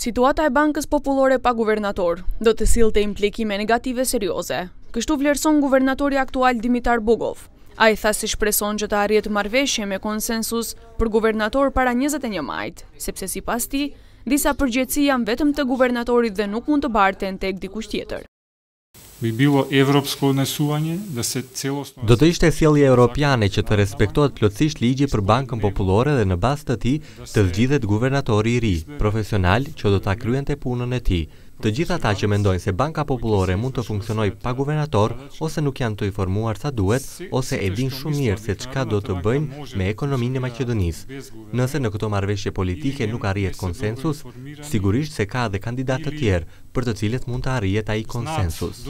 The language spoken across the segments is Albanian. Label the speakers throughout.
Speaker 1: Situata e Bankës Popullore pa guvernator do të sillte implikime negative serioze. Kështu vlerëson guvernatori aktual Dimitar Bogov. Ai tha se shpreson që të arrihet marrëveshje me konsensus për guvernator para 21 majit, sepse sipas tij, disa përgjegjësi janë vetëm të guvernatorit dhe nuk mund të barten tek dikush tjetër.
Speaker 2: Bi bilo evropsko odnesuvanje da se celosno.
Speaker 3: Do të ishte sjellje europiane që të respektohet plotësisht ligji për Bankën Popullore dhe në bazë të tij të zgjidhet guvernatori i ri, profesional, që do ta kryente punën e tij. Të gjithë ata që mendojnë se Banka Popullore mund të funksionojë pa guvernator ose nuk janë të informuar sa duhet ose e dinë shumë mirë se çka do të bëjnë me ekonominë e Maqedonisë. Nëse në këto marrëveshje politike nuk arrihet konsensus, sigurisht se ka dhe kandidatë të tjerë për të cilët mund të arrihet ai konsensus.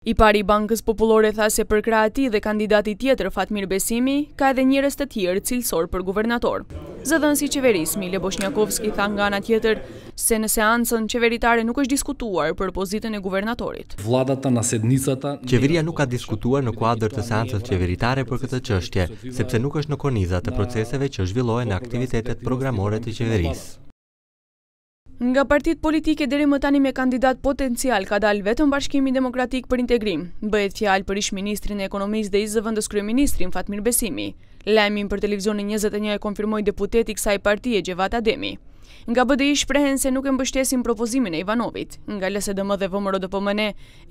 Speaker 1: I pari i Bankës Popullore tha se përkrah atij dhe kandidatit tjetër Fatmir Besimi, ka edhe njerëz të tjerë cilësorë për guvernator. Zëdhënësi i Qeverisë, Mile Boshnjakovski tha nga ana tjetër se në seancën qeveritare nuk është diskutuar për pozitën e guvernatorit.
Speaker 3: Qeveria nuk ka diskutuar në kuadër të seancës qeveritare për këtë çështje, sepse nuk është në korniza të proceseve që zhvillohen në aktivitetet programore të Qeverisë.
Speaker 1: Nga partitë politike deri më tani me kandidat potencial ka dalë vetëm Bashkimi Demokratik për Integrim. Bëhet fjalë për ish-ministrin e Ekonomisë dhe ish-zëvendëskryeministrin Fatmir Besimi. Lajmin për Televizionin njëzet e një e konfirmoi deputeti i kësaj partie Xhevat Ademi. Nga BDI shprehen se nuk e mbështesin propozimin e Ivanovit. Nga LSDM dhe VMRO-DPMNE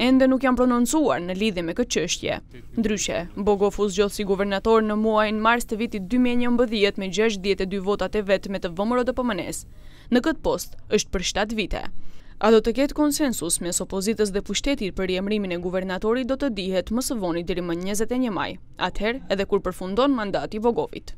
Speaker 1: ende nuk janë prononcuar në lidhje me këtë çështje. Ndryshe, Bogov u zgjodh si guvernator në muajin mars të vitit dy mijë e njëmbëdhjetë me gjashtëdhjetë e dy votat e vetme të VMRO-DPMNE-së në këtë post është për shtatë vite. A do të ketë konsensus mes opozitës dhe pushtetit për riemërimin e guvernatorit do të dihet më së voni deri më njëzet e një maj, atëherë edhe kur përfundon mandati i Bogovit.